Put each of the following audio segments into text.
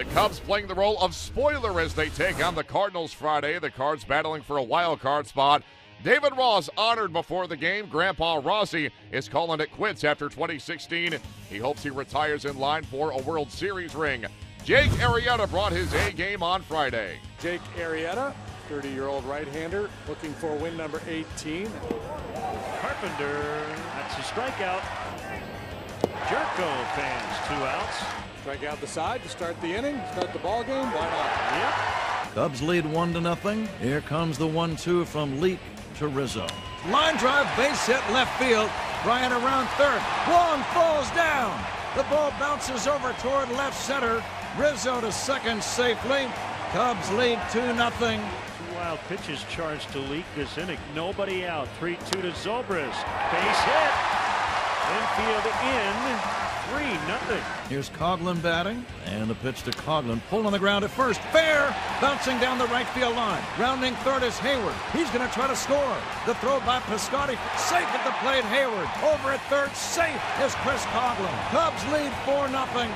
The Cubs playing the role of spoiler as they take on the Cardinals Friday. The Cards battling for a wild card spot. David Ross honored before the game. Grandpa Rossy is calling it quits after 2016. He hopes he retires in line for a World Series ring. Jake Arrieta brought his A game on Friday. Jake Arrieta, 30 year old right hander, looking for win number 18. Carpenter, that's a strikeout. Gyorko fans, two outs. Strike out the side to start the inning, start the ball game. Why not? Yep. Cubs lead one to nothing. Here comes the one-two from Leake to Rizzo. Line drive, base hit, left field. Bryant around third. Wong falls down. The ball bounces over toward left center. Rizzo to second safely. Cubs lead 2 nothing. Two wild pitches charged to Leake this inning. Nobody out. 3 2 to Zobrist. Base hit. Infield in. 3 nothing. Here's Coghlan batting, and the pitch to Coghlan. Pulled on the ground at first. Fair! Bouncing down the right field line. Rounding third is Heyward. He's going to try to score. The throw by Piscotty. Safe at the plate, Heyward. Over at third, safe is Chris Coghlan. Cubs lead 4 nothing.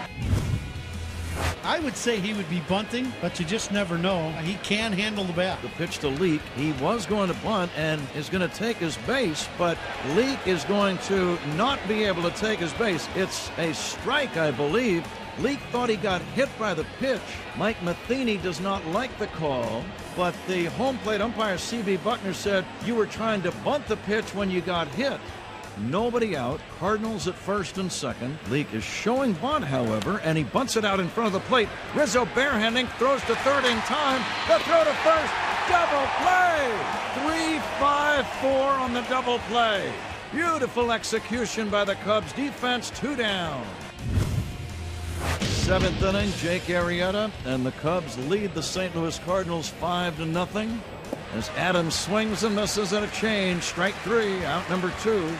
I would say he would be bunting, but you just never know. He can handle the bat. The pitch to Leake. He was going to bunt and is going to take his base, but Leake is going to not be able to take his base. It's a strike, I believe. Leake thought he got hit by the pitch. Mike Matheny does not like the call, but the home plate umpire C.B. Bucknor said you were trying to bunt the pitch when you got hit. Nobody out. Cardinals at first and second. Leake is showing bunt, however, and he bunts it out in front of the plate. Rizzo barehanding, throws to third in time. The throw to first. Double play. Three, five, four on the double play. Beautiful execution by the Cubs defense. Two down. Seventh inning, Jake Arrieta and the Cubs lead the St. Louis Cardinals five to nothing. As Adams swings and misses at a change, strike three, out number two.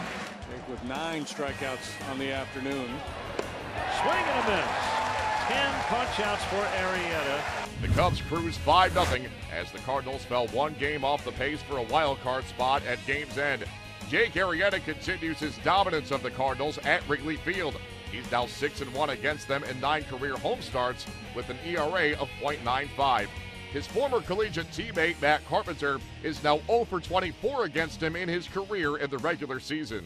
Jake with nine strikeouts on the afternoon. Swing and a miss. 10 punchouts for Arrieta. The Cubs cruise 5 0 as the Cardinals fell one game off the pace for a wild card spot at game's end. Jake Arrieta continues his dominance of the Cardinals at Wrigley Field. He's now 6 and 1 against them in nine career home starts with an ERA of .95. His former collegiate teammate Matt Carpenter is now 0 for 24 against him in his career in the regular season.